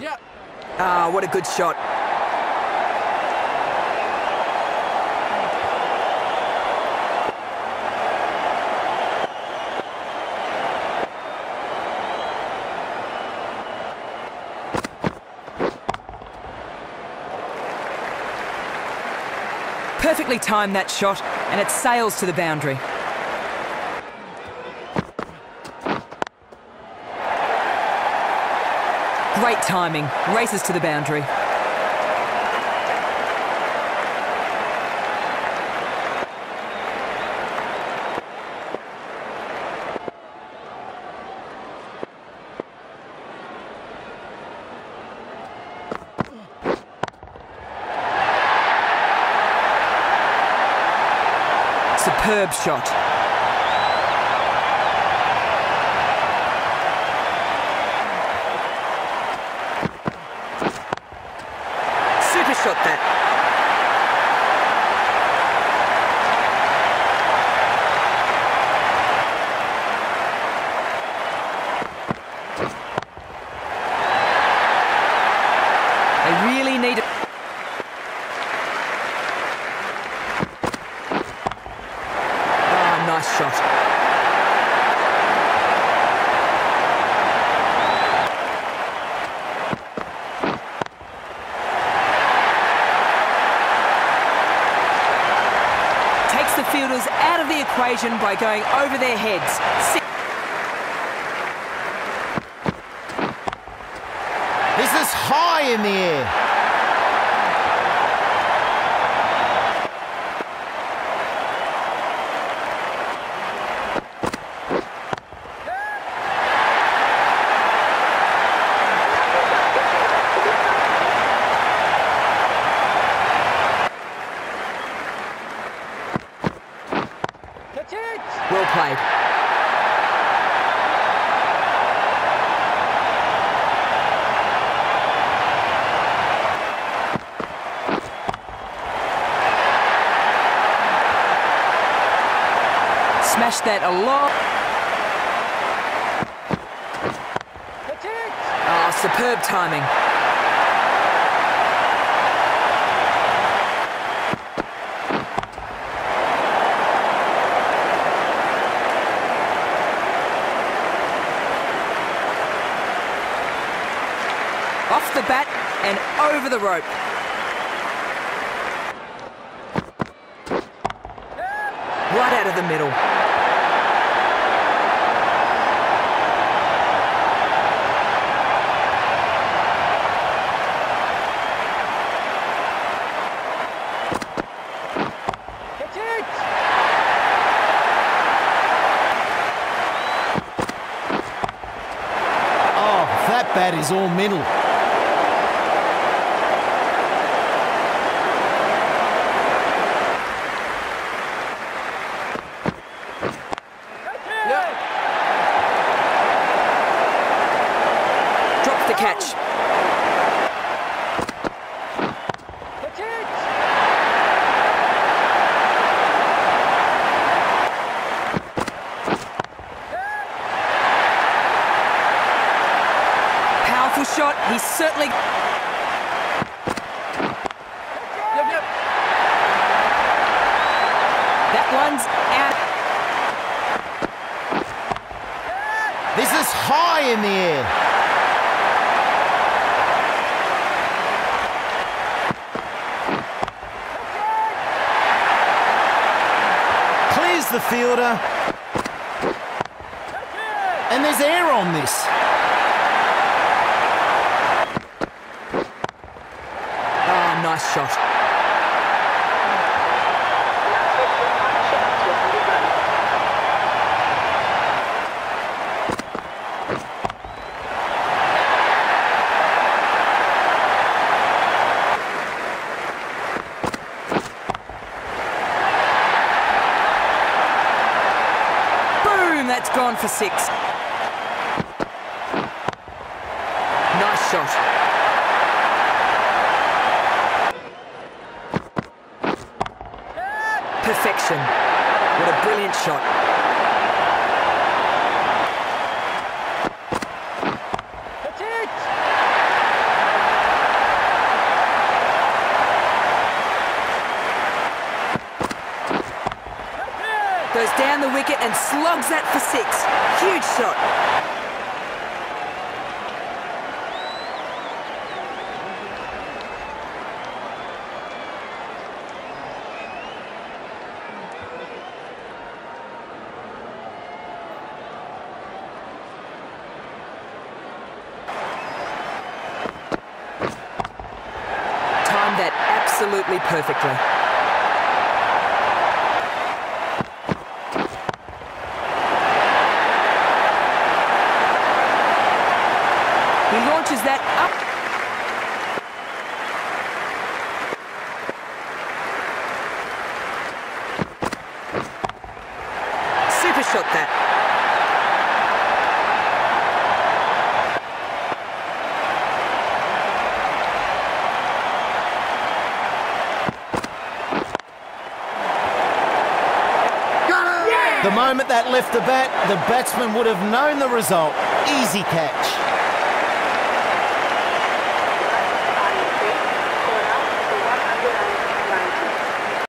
Yep. Ah, what a good shot. Perfectly timed that shot, and it sails to the boundary. Great timing, races to the boundary. Superb shot. Super shot that. They really need it. Ah, nice shot. Takes the fielders out of the equation by going over their heads. This is high in the air. Smash that a lot. Oh, superb timing. Off the bat and over the rope. Right out of the middle. Oh, that bat is all middle. Drops the catch. Powerful shot. He's certainly. Yep, yep. That one's out. This is high in the air. Clears the fielder. And there's air on this. Oh, nice shot. Boom! That's gone for six. Nice shot. Perfection. What a brilliant shot. The wicket and slogs that for six. Huge shot. Absolutely perfectly. Super shot that. The moment that left the bat, the batsman would have known the result. Easy catch.